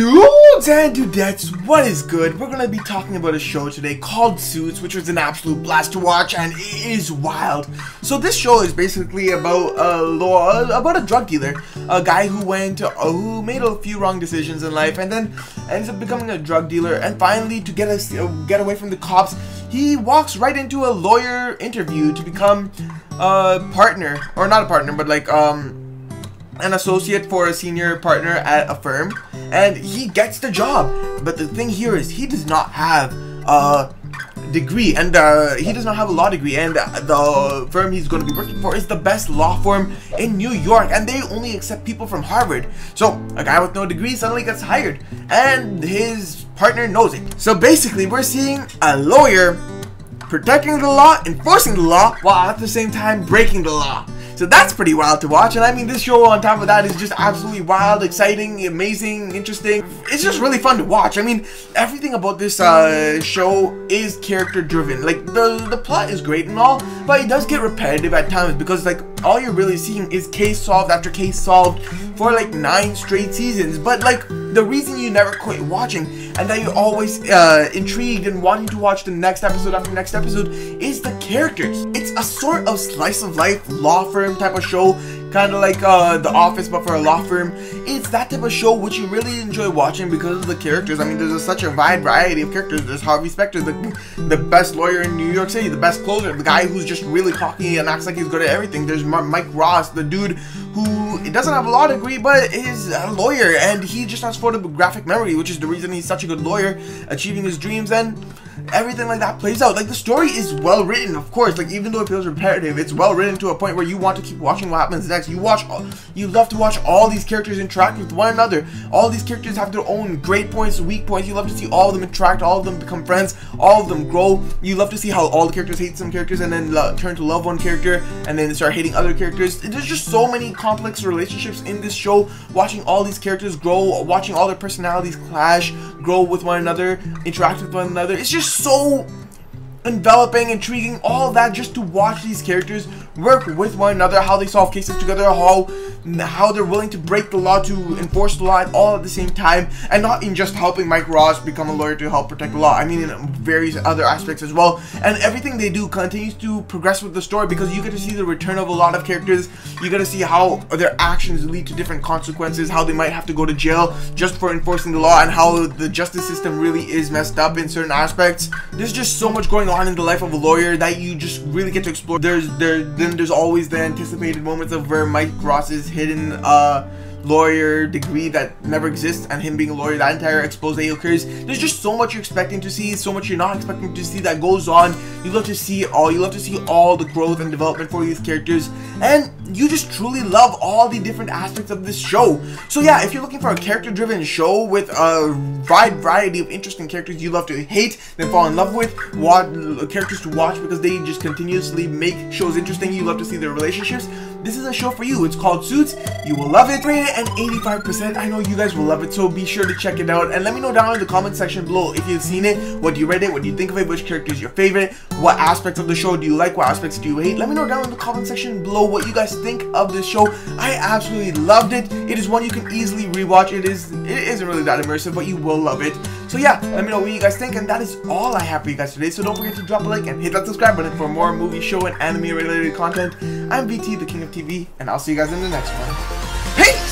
Dudes and dudettes, what is good? We're gonna be talking about a show today called Suits, which was an absolute blast to watch, and it is wild. So this show is basically about a law, about a drug dealer, a guy who went, uh, who made a few wrong decisions in life, and then ends up becoming a drug dealer. And finally, to get us uh, get away from the cops, he walks right into a lawyer interview to become a partner, or not a partner, but like um an associate for a senior partner at a firm and he gets the job. But the thing here is he does not have a degree and uh, he does not have a law degree and the firm he's going to be working for is the best law firm in New York and they only accept people from Harvard. So a guy with no degree suddenly gets hired and his partner knows it. So basically we're seeing a lawyer protecting the law enforcing the law while at the same time breaking the law so that's pretty wild to watch. And I mean, this show on top of that is just absolutely wild, exciting, amazing, interesting. It's just really fun to watch. I mean, everything about this uh, show is character driven. Like, the, the plot is great and all, but it does get repetitive at times because, like, all you're really seeing is case solved after case solved for like nine straight seasons. But, like, the reason you never quit watching and that you're always uh, intrigued and wanting to watch the next episode after next episode is the characters. It's a sort of slice of life law firm type of show kind of like uh, The Office but for a law firm. It's that type of show which you really enjoy watching because of the characters. I mean, there's a, such a wide variety of characters. There's Harvey Specter, the, the best lawyer in New York City, the best closer, the guy who's just really cocky and acts like he's good at everything. There's Mike Ross, the dude who doesn't have a law degree but is a lawyer and he just has photographic memory, which is the reason he's such a good lawyer, achieving his dreams and everything like that plays out. Like the story is well written, of course. Like even though it feels repetitive, it's well written to a point where you want to keep watching what happens next. You watch, all, you love to watch all these characters interact with one another. All these characters have their own great points, weak points. You love to see all of them interact, all of them become friends, all of them grow. You love to see how all the characters hate some characters and then turn to love one character and then start hating other characters. There's just so many complex relationships in this show. Watching all these characters grow, watching all their personalities clash, grow with one another, interact with one another. It's just so enveloping, intriguing, all that just to watch these characters work with one another, how they solve cases together, how how they're willing to break the law to enforce the law all at the same time, and not in just helping Mike Ross become a lawyer to help protect the law. I mean in various other aspects as well. And everything they do continues to progress with the story because you get to see the return of a lot of characters. You get to see how their actions lead to different consequences, how they might have to go to jail just for enforcing the law, and how the justice system really is messed up in certain aspects. There's just so much going on in the life of a lawyer that you just really get to explore. There's there then there's always the anticipated moments of where Mike Ross's hidden uh lawyer degree that never exists and him being a lawyer that entire expose occurs there's just so much you're expecting to see so much you're not expecting to see that goes on. You love to see all you love to see all the growth and development for these characters and you just truly love all the different aspects of this show so yeah if you're looking for a character driven show with a wide variety of interesting characters you love to hate then fall in love with what characters to watch because they just continuously make shows interesting you love to see their relationships this is a show for you. It's called Suits. You will love it. Rate it at 85%. I know you guys will love it, so be sure to check it out. And let me know down in the comment section below if you've seen it, what you rate it, what do you think of it, which character is your favorite, what aspects of the show do you like, what aspects do you hate. Let me know down in the comment section below what you guys think of this show. I absolutely loved it. It is one you can easily rewatch. It is, it isn't really that immersive, but you will love it. So yeah, let me know what you guys think, and that is all I have for you guys today. So don't forget to drop a like and hit that subscribe button for more movie, show, and anime related content. I'm VT, the King of TV, and I'll see you guys in the next one. Peace!